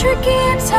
tricky and